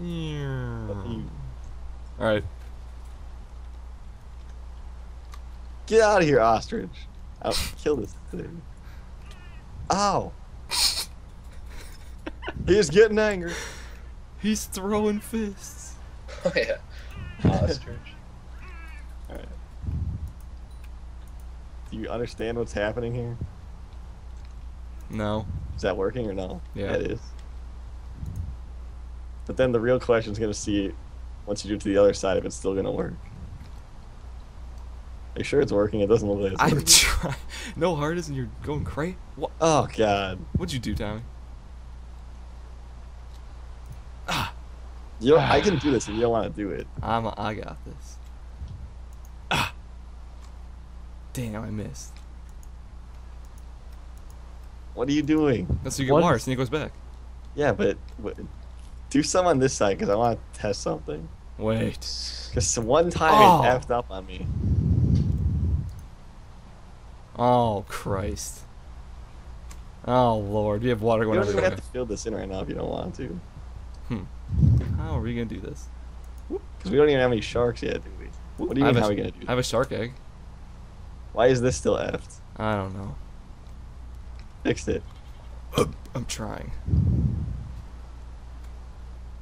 You- All right. Get out of here, ostrich. I'll kill this thing. Ow. He's getting angry. He's throwing fists. Oh yeah. Ostrich. Alright. Do you understand what's happening here? No. Is that working or no? Yeah. it is. But then the real question is going to see once you do it to the other side if it's still going to work. Are you sure it's working? It doesn't look like it's I'm working. trying. No hard isn't you're going crazy. What? oh, God. What'd you do, Tommy? Ah. You know, I can do this if you don't want to do it. I'm. A, I got this. Ah. Damn, I missed. What are you doing? That's so you get What water, is- so it goes back. Yeah, but, but do some on this side because I want to test something. Wait. Because one time Oh. it effed up on me. Oh Christ. Oh Lord, we have water You going don't even everywhere. have to fill this in right now if you don't want to. Hmm. How are we gonna do this? Because we don't even have any sharks yet, do we? What do you I mean how a- are we going to do I have a shark egg. Why is this still effed? I don't know. Fixed it. I'm trying.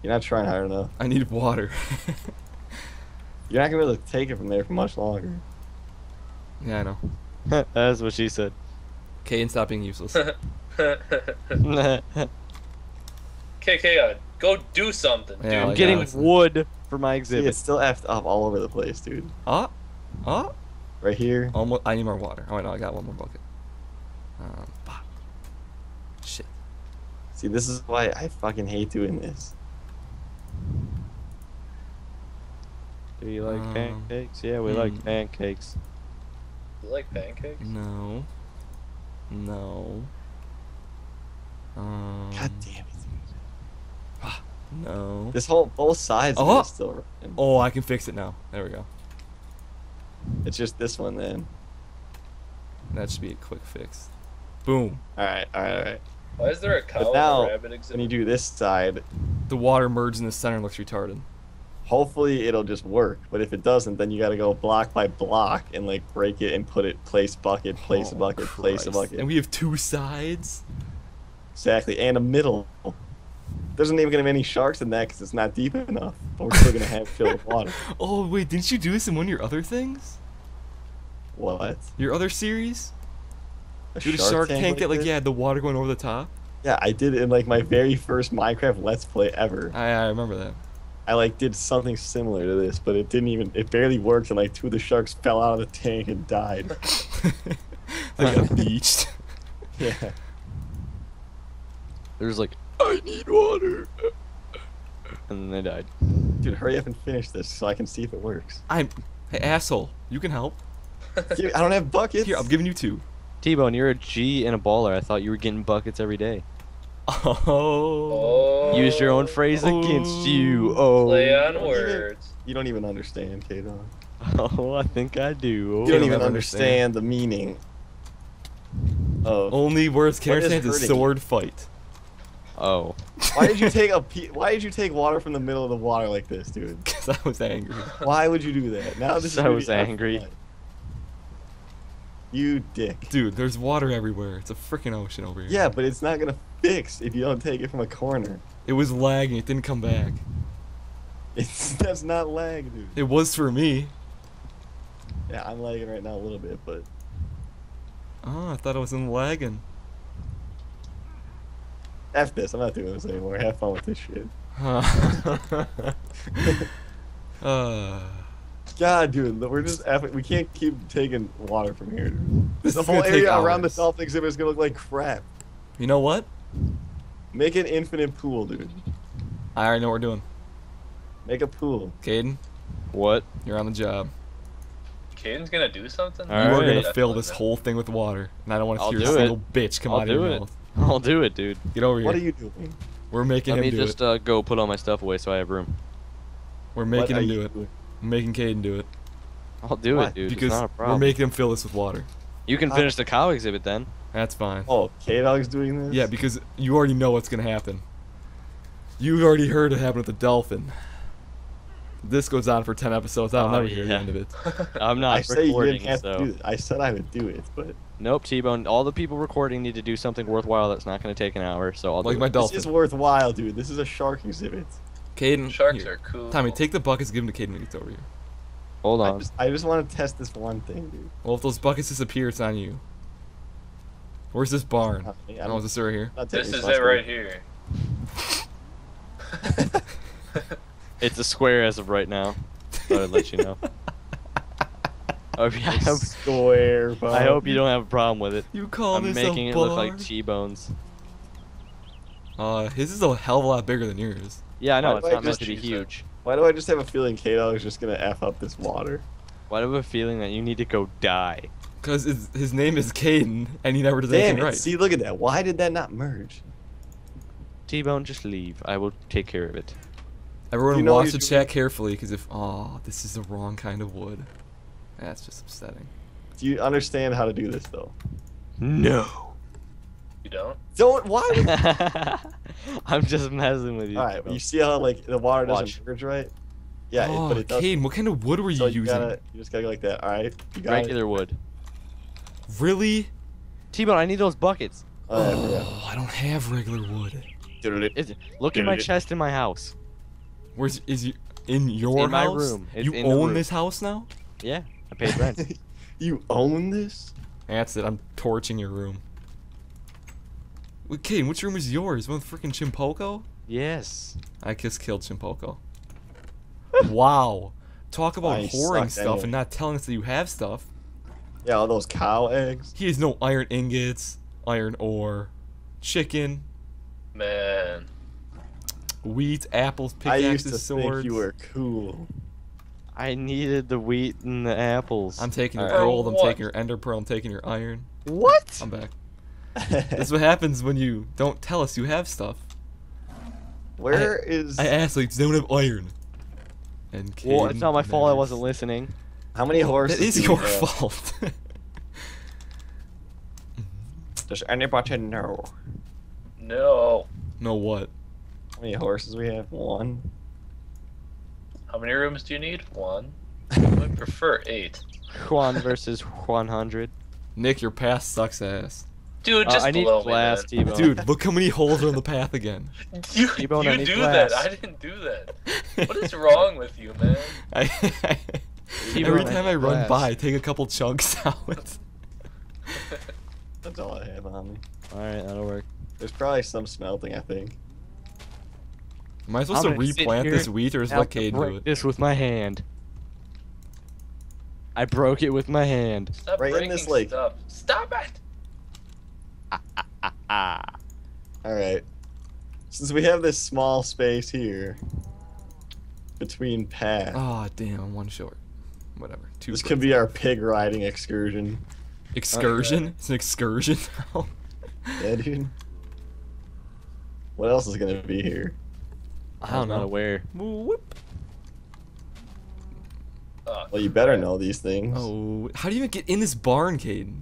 You're not trying hard enough. I need water. You're not going to be able to take it from there for much longer. yeah, I know. That's what she said. Caden, stop being useless. KK, uh, go do something, dude. Yeah, I'm getting Alex. wood for my See, exhibit. it's still effed up all over the place, dude. oh, oh. Right here. Almost. I need more water. Oh wait, no, I got one more bucket. Um, fuck. Shit. See, this is why I fucking hate doing this. Do you like Um, pancakes? Yeah, we hmm. like pancakes. You like pancakes? No. No. Um. God damn it. No. This whole, both sides of Oh. it is still running. Oh, I can fix it now. There we go. It's just this one then. That should be a quick fix. Boom. Alright, alright, alright. Why is there a cow But now, and a when you do this side, The water merged in the center and looks retarded. Hopefully it'll just work. But if it doesn't, then you gotta go block by block and like break it and put it place bucket, place Oh, bucket, place a bucket. And we have two sides. Exactly, and a middle. There isn't even gonna be any sharks in that because it's not deep enough. But we're still gonna have filled with water. Oh wait, didn't you do this in one of your other things? What? Your other series? A You did a shark tank, that like yeah, had the water going over the top. Yeah, I did it in like my very first Minecraft Let's Play ever. I, I remember that. I like did something similar to this, but it didn't even. It barely worked, and like two of the sharks fell out of the tank and died. they got beached. yeah. There's like, I need water. and then they died. Dude, hurry up and finish this so I can see if it works. I'm hey asshole. You can help. Dude, I don't have buckets. Here, I'm giving you two. T-Bone, you're a G and a baller. I thought you were getting buckets every day. Oh. Oh. Use your own phrase against oh. you. Oh. Play on words. You don't even understand, Kato. Oh, I think I do. You oh, don't Kato even never understand the meaning. Oh. Only words What care is stands is hurting you? sword fight. Oh. why did you take a pe- why did you take water from the middle of the water like this, dude? Because I was angry. Why would you do that? Now this is I gonna was angry. fun. You dick. Dude, there's water everywhere. It's a freaking ocean over here. Yeah, but it's not gonna fix if you don't take it from a corner. It was lagging. It didn't come back. It's that's not lag, dude. It was for me. Yeah, I'm lagging right now a little bit, but Oh, I thought I was in lagging. F this. I'm not doing this anymore. Have fun with this shit. Huh. uh, God, dude, we're just F We can't keep taking water from here. Dude. This the whole area around the dolphin exhibit is gonna look like crap. you know what? Make an infinite pool, dude. I already know what we're doing. Make a pool. Caden, What? you're on the job. Caden's gonna do something? All you are gonna Yeah, fill this that. whole thing with water, and I don't want to I'll hear a do it. single bitch come I'll out of your do it. mouth. I'll do it, dude. Get over here. What are you doing? We're making Let him me do just it. uh, go put all my stuff away so I have room. We're making are him do it. doing? I'm making Caden do it I'll do Why? it, dude. because it's not a we're making him fill this with water. You can Uh, finish the cow exhibit then. That's fine. Oh, K Dog's doing this? Yeah, because you already know what's gonna happen. You already heard it happen with the dolphin. This goes on for 10 episodes. I'll Oh, never hear the end of it. I'm not I say you recording, didn't have so. to do. I said I would do it, but Nope, T-Bone. All the people recording need to do something worthwhile that's not going to take an hour, so I'll Like do my it. dolphin. this is worthwhile, dude. This is a shark exhibit. Caden. Sharks here. are cool. Tommy, take the buckets, give them to Caden when he gets over here. Hold I on. just, I just want to test this one thing, dude. Well, if those buckets disappear, it's on you. Where's this barn? I mean, I'm Oh, is this right here? This is it right here. It's a square as of right now. Thought I'd let you know. I hope, I hope, Square, bro. I hope you don't have a problem with it. You call I'm this making a it barn? look like T-bones. Uh, his is a hell of a lot bigger than yours. Yeah, I know. Why It's not meant to be choose that? huge. Why do I just have a feeling Kato is just gonna f up this water? Why do I have a feeling that you need to go die? Cause his, his name is Caden, and he never does Damn anything it! right. See, look at that. Why did that not merge? T-Bone, just leave. I will take care of it. Everyone You know watch the you're chat carefully, cause if oh, this is the wrong kind of wood. That's just upsetting. Do you understand how to do this though? No. You don't? Don't. Why? Would... I'm just messing with you. All right. bro. You see how like the water doesn't Watch. merge right? Yeah, it- oh, but it does. Caden, what kind of wood were you So you using? gotta, you just gotta go like that. All right. You got Regular it. wood. Really? T-Bone, I need those buckets. Oh, All right, yeah. Oh, I don't have regular wood. It's, look in my chest in my house. Where's is you in your in my room. It's you in own room. this house now? Yeah, I paid rent. you own this? That's it. I'm torching your room. Wait, Caden, which room is yours? One with freaking Chimpoko? yes. I just killed Chimpoko. wow. Talk about I whoring stuff anyway. and not telling us that you have stuff. Yeah, all those cow eggs. He has no iron ingots, iron ore, chicken, Man. wheat, apples, I used pickaxes, to swords. think you were cool. I needed the wheat and the apples. I'm taking your gold, I'm For taking your ender pearl, I'm taking your iron. What? I'm back. This is what happens when you don't tell us you have stuff. Where is? I asked, like, does anyone have iron? And well, it's not my fault. I wasn't listening. How many horses? That is do your have? fault. Does anybody know No. no what? how many horses we have? One. How many rooms do you need? One. I prefer eight. Juan versus 100. Nick, your path sucks ass. Dude, Uh, just I need below glass, me. T-Bone. Dude, look how many holes are on the path again. You, T-Bone, I you need do glass. that. I didn't do that. What is wrong with you, man? I, T-Bone, every time I run by, I take a couple chunks out. That's all I have on me. Alright, that'll work. There's probably some smelting, I think. Am I supposed I'm to replant this wheat or is Now let to Cade do it? this with my hand. I broke it with my hand. Stop Right in this lake. stuff. Stop it! Ah. All right. Since we have this small space here between paths, Oh damn, I'm one short. Whatever. Two. this could be our pig riding excursion. excursion. Oh, it's an excursion now. Yeah, dude. What else is gonna be here? I'm not know. aware. Whoop. Oh, Well, you better know these things. Oh, how do you even get in this barn, Caden?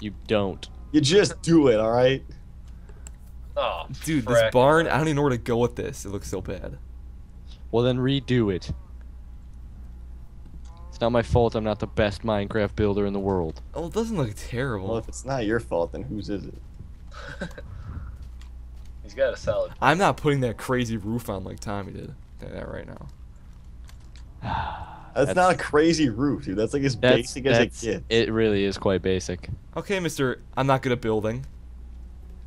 You don't. You just do it, all right? Oh, Dude, this barn, I don't even know where to go with this. It looks so bad. Well, then redo it. It's not my fault I'm not the best Minecraft builder in the world. Oh, it doesn't look terrible. Well, if it's not your fault, then whose is it? He's got a solid. I'm not putting that crazy roof on like Tommy did. Tell that right now. That's, That's- not a crazy roof, dude. That's like as That's, basic as it gets. it really is quite basic. Okay, Mister, I'm not good at building.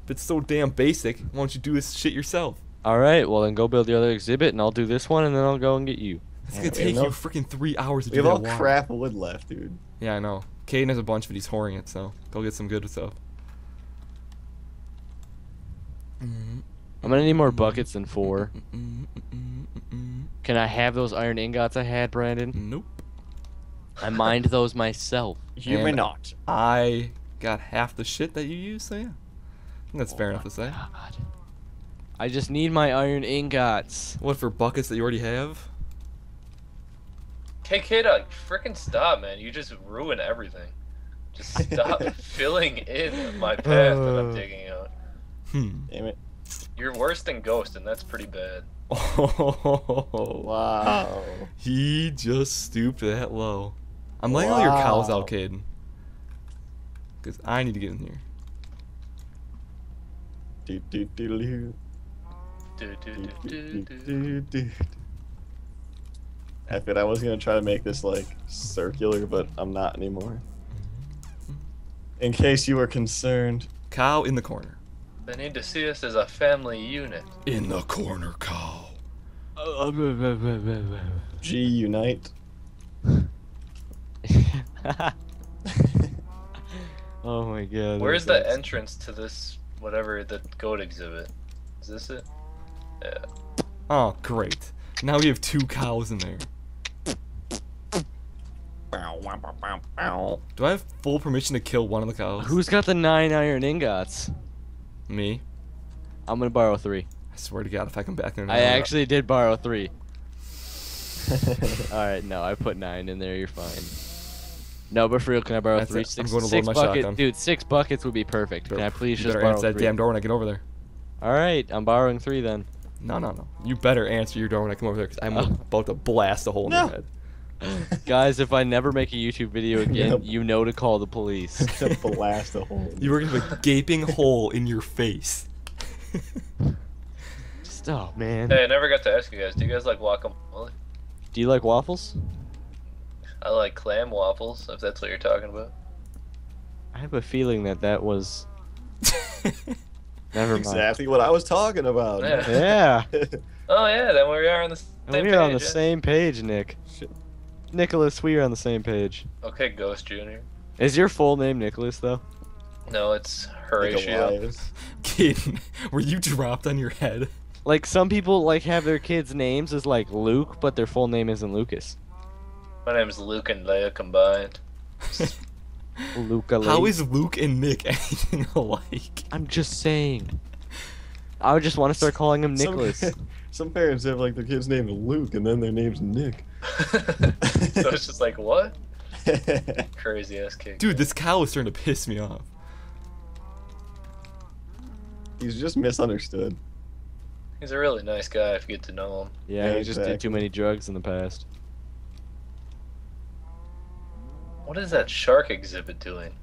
If it's so damn basic, why don't you do this shit yourself? Alright, well then go build the other exhibit and I'll do this one and then I'll go and get you. It's Yeah, gonna take you freaking three hours to do We do have all water. crap wood left, dude. Yeah, I know. Caden has a bunch of it. He's whoring it, so go get some good stuff. I'm gonna need more buckets than four. Can I have those iron ingots I had, Brandon? Nope. I mined those myself. You And- may not. I got half the shit that you use, so yeah. I think that's fair oh enough to say. God. I just need my iron ingots. What for buckets that you already have? KK, like, freaking stop, man. You just ruin everything. Just stop filling in my path that I'm digging out. Hmm. Damn it. You're worse than Ghost, and that's pretty bad. Oh, Wow. he just stooped that low. I'm letting all your cows out, Caden. Because I need to get in here. Do, do, do, do, Do, do, do, do, do, do, do. do, do. F I was gonna try to make this like circular, but I'm not anymore. Mm-hmm. In case you were concerned. Cow in the corner. They need to see us as a family unit. In the corner, cow. G unite. oh my god. Where's the sucks. entrance to this, whatever, the goat exhibit? Is this it? Yeah. Oh, great. Now we have two cows in there. Do I have full permission to kill one of the cows? Who's got the nine iron ingots? me? I'm gonna borrow three. I swear to God, if I come back there, I actually did borrow three. Alright, no, I put nine in there, you're fine. No, but for real, can I borrow That's three? it. I'm Six, going to load six my buckets, shotgun. dude. Six buckets would be perfect. Can I please you just better borrow answer that three? damn door when I get over there. All right, I'm borrowing three then. No, no, no. You better answer your door when I come over there, because I'm Oh. about to blast a hole in No. your head. Guys, if I never make a YouTube video again, Yep. you know to call the police. to blast a hole. You were gonna have a gaping hole in your face. Stop, oh, man. Hey, I never got to ask you guys. Do you guys like guacamole? Do you like waffles? I like clam waffles, if that's what you're talking about. I have a feeling that that was. Never mind. exactly what I was talking about. Yeah. Yeah, Oh yeah, then we are on the same we're page. on the yeah. same page, Nick. Shit. Nicholas, we are on the same page. Okay, Ghost Junior. Is your full name Nicholas though? No, it's Horatio. Elias. Kid, were you dropped on your head? Like some people like have their kids' names as like Luke, but their full name isn't Lucas. My name is Luke and Leia combined. Luca. How is Luke and Nick anything alike? I'm just saying. I would just want to start calling him Some- Nicholas. Some, parents have like their kid's name Luke and then their name's Nick. so it's just like what? Crazy ass kid. Dude, this cow is starting to piss me off. He's just misunderstood. He's a really nice guy if you get to know him. Yeah, Yeah, he just did too many drugs in the past. What is that shark exhibit doing?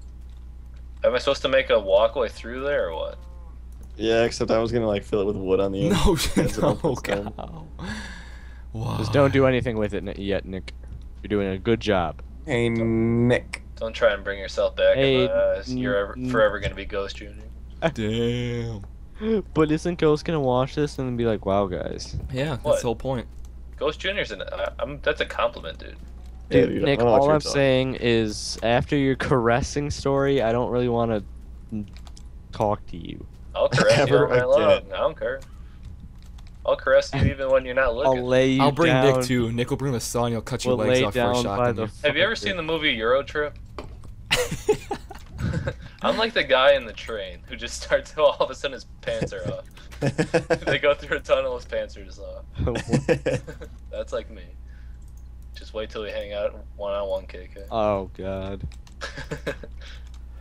Am I supposed to make a walkway through there or what? Yeah, except I was gonna like fill it with wood on the end. No, That's no, what I'm cow. Wow. Just don't do anything with it yet, Nick. You're doing a good job. Hey Nick. Don't try and bring yourself back Hey, in my. You're ever, forever gonna be Ghost Junior. Damn. But isn't Ghost gonna watch this and be like, "Wow, guys, Yeah, that's What? the whole point. Ghost Junior's an. I, I'm. That's a compliment, dude. Dude, dude, Nick, don't know what all I'm talking- saying is, after your caressing story, I don't really want to talk to you. I'll caress you Ever all night long. I don't care. I'll caress you even when you're not looking. I'll looking. lay you I'll bring down. Nick too. Nick will bring the saw and he'll cut your We'll legs lay off for a down by shotgun. Have you ever seen the movie Euro Trip? I'm like the guy in the train who just starts all of a sudden his pants are off. they go through a tunnel, his pants are just off. That's like me. Just wait till we hang out one on one, KK. oh God.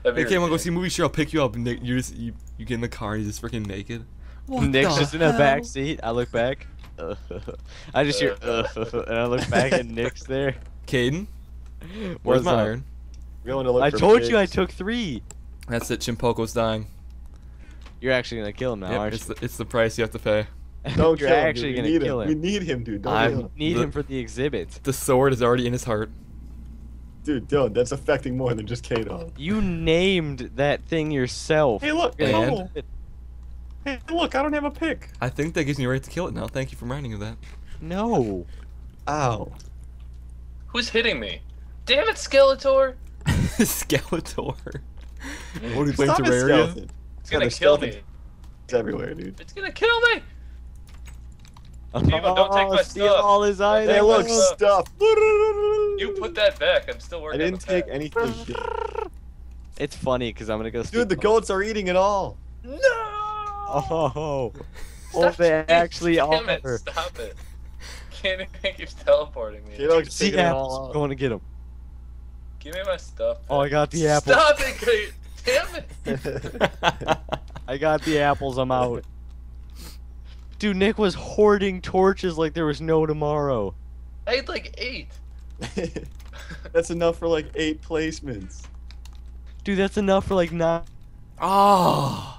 That'd be Hey, Cam, wanna go see a movie? Sure, I'll pick you up. Nick, you just you, you get in the car. and You're just freaking naked. What Nick's the just in the back seat. I look back. I just hear, Uh. and I look back and Nick's there. Caden, What's where's my up? iron? Going to look I for told you I took three. That's it. Chimpoko's dying. You're actually gonna kill him now, Yep, aren't it's you? the, it's the price you have to pay. Don't You're kill him, actually dude. gonna we need kill him. him. We need him, dude. Don't I kill him. need The- him for the exhibit. The sword is already in his heart. Dude, don't. That's affecting more than just Kato. You named that thing yourself. Hey, look. You're And? Hey, look. I don't have a pick. I think that gives me a right to kill it now. Thank you for reminding me of that. No. Ow. Who's hitting me? Damn it, Skeletor! Skeletor. What are you playing Terraria? skeleton. It's gonna kill skeletons me. everywhere, dude. It's gonna kill me! Steven, don't take my Oh, steal stuff. all his items. Hey, look, stuff. You put that back. I'm still working. I didn't on the take pack. anything. It's funny because I'm gonna go. Dude, the goats are eating it all. No! Oh. Oh, Stop they it. actually Damn it. Stop it. Can't even keep teleporting me. Kato, See taking it apples. I'm going to get him. Give me my stuff. Oh, I got the apple. Stop it, Kate. Damn it. I got the apples. I'm out. Dude, Nick was hoarding torches like there was no tomorrow. I had like eight. That's enough for like eight placements. Dude, that's enough for like nine. Oh.